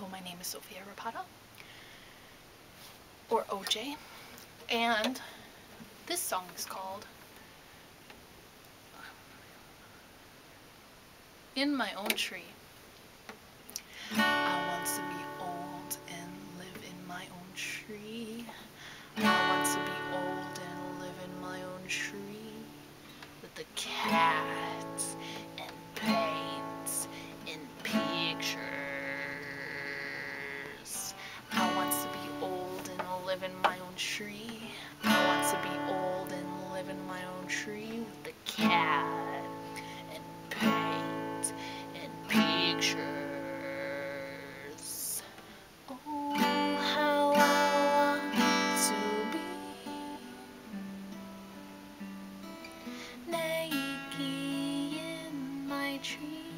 name is Sophia Rapata, or OJ, and this song is called In My Own Tree. I want to be old and live in my own tree. I want to be old and live in my own tree with the cats tree. I want to be old and live in my own tree with the cat and paint and pictures. Oh, how I want to be naked in my tree.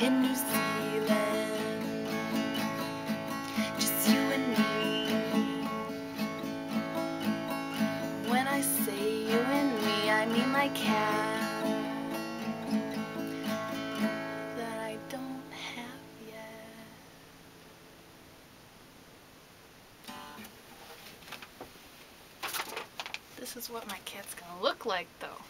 In New Zealand, just you and me. When I say you and me, I mean my cat that I don't have yet. This is what my cat's gonna look like though.